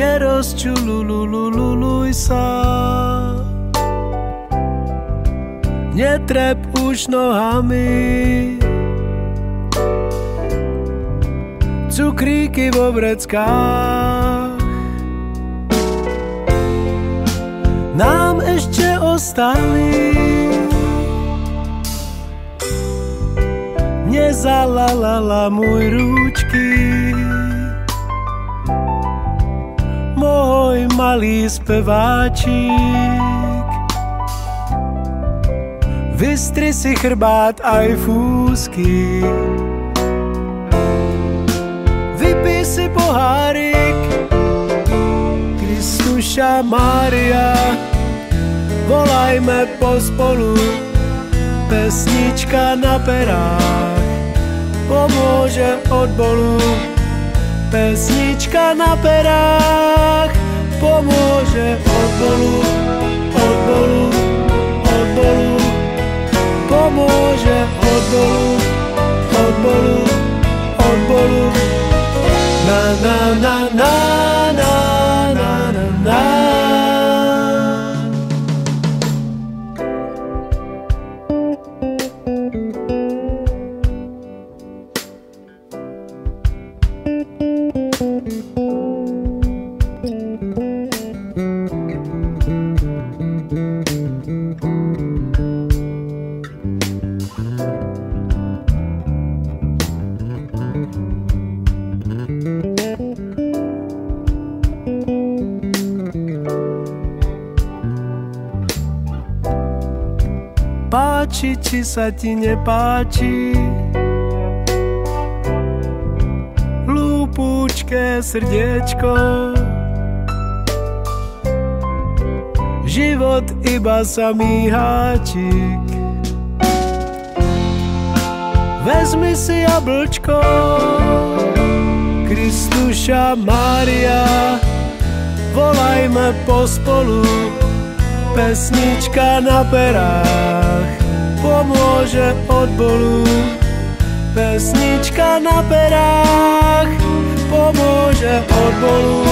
rozčululululuj sa. Netrep už nohami, cukríky vo vreckách. Nám ešte ostali Nezalalala môj rúčky Môj malý speváčik Vystri si chrbát aj fúsky Vypij si pohárik Kristuša Mária. Volajme pospolu Pesnička na perách. Pomôže od bolu Pesnička na perách Pomôže od bolu Od bolu Od bolu Pomôže od bolu páči, či sa ti nepáči. Lúpučké srdiečko, život iba samý háčik. Vezmi si jablčko, Kristuša Mária, volajme pospolu, pesnička na perách pomôže od bolu. Pesnička na perách pomôže od bolu,